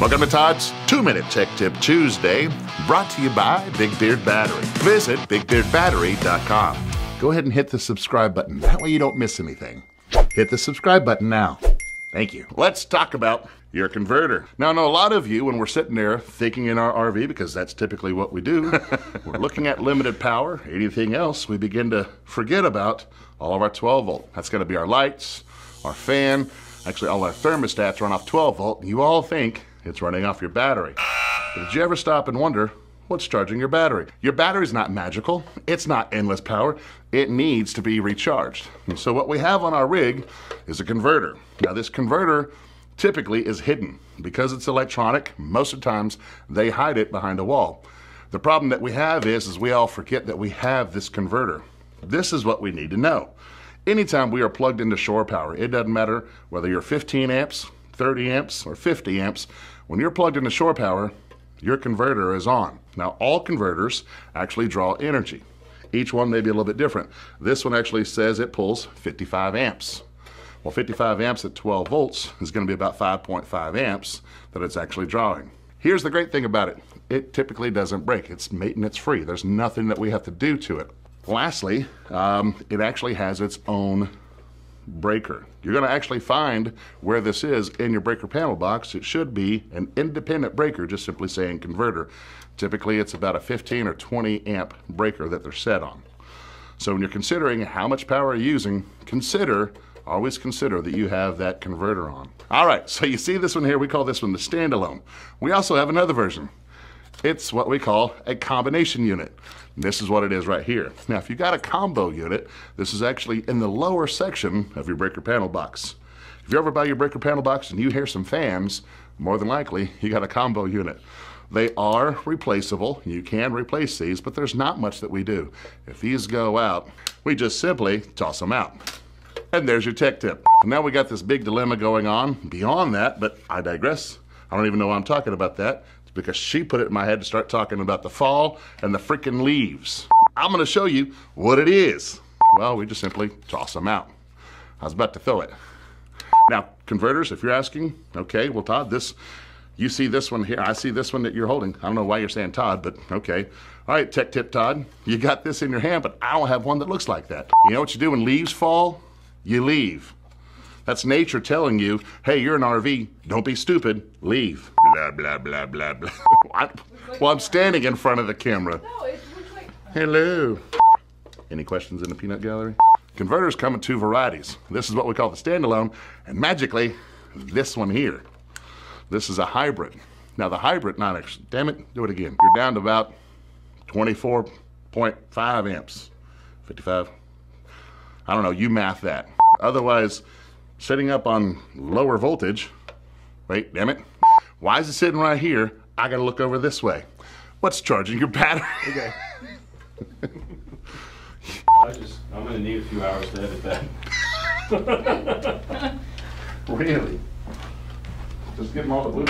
Welcome to Todd's Two Minute Tech Tip Tuesday, brought to you by Big Beard Battery. Visit BigBeardBattery.com. Go ahead and hit the subscribe button. That way you don't miss anything. Hit the subscribe button now. Thank you. Let's talk about your converter. Now, I know a lot of you, when we're sitting there thinking in our RV, because that's typically what we do, we're looking at limited power, anything else, we begin to forget about all of our 12 volt. That's going to be our lights, our fan, actually all our thermostats run off 12 volt. And You all think it's running off your battery. But did you ever stop and wonder what's charging your battery? Your battery's not magical. It's not endless power. It needs to be recharged. And so what we have on our rig is a converter. Now this converter typically is hidden. Because it's electronic, most of the times they hide it behind a wall. The problem that we have is, is we all forget that we have this converter. This is what we need to know. Anytime we are plugged into shore power, it doesn't matter whether you're 15 amps, 30 amps, or 50 amps, when you're plugged into shore power, your converter is on. Now, all converters actually draw energy. Each one may be a little bit different. This one actually says it pulls 55 amps. Well, 55 amps at 12 volts is going to be about 5.5 amps that it's actually drawing. Here's the great thing about it. It typically doesn't break. It's maintenance free. There's nothing that we have to do to it. Lastly, um, it actually has its own breaker. You're going to actually find where this is in your breaker panel box. It should be an independent breaker, just simply saying converter. Typically, it's about a 15 or 20 amp breaker that they're set on. So when you're considering how much power you're using, consider, always consider that you have that converter on. All right, so you see this one here, we call this one the standalone. We also have another version. It's what we call a combination unit. This is what it is right here. Now, if you got a combo unit, this is actually in the lower section of your breaker panel box. If you ever by your breaker panel box and you hear some fans, more than likely you got a combo unit. They are replaceable. You can replace these, but there's not much that we do. If these go out, we just simply toss them out. And there's your tech tip. Now we got this big dilemma going on beyond that, but I digress. I don't even know why I'm talking about that because she put it in my head to start talking about the fall and the freaking leaves. I'm gonna show you what it is. Well, we just simply toss them out. I was about to throw it. Now, converters, if you're asking, okay, well, Todd, this, you see this one here, I see this one that you're holding. I don't know why you're saying Todd, but okay. All right, Tech Tip Todd, you got this in your hand, but I don't have one that looks like that. You know what you do when leaves fall? You leave. That's nature telling you, hey, you're an RV, don't be stupid, leave. Blah, blah, blah, blah, blah. What? Well, I'm standing in front of the camera. No, it looks like. Hello. Any questions in the peanut gallery? Converters come in two varieties. This is what we call the standalone, and magically, this one here. This is a hybrid. Now the hybrid, not actually, damn it, do it again. You're down to about 24.5 amps, 55. I don't know, you math that. Otherwise, setting up on lower voltage, wait, damn it, why is it sitting right here? I gotta look over this way. What's charging your battery? Okay. I just, I'm gonna need a few hours to edit that. really? Just give them all the blue.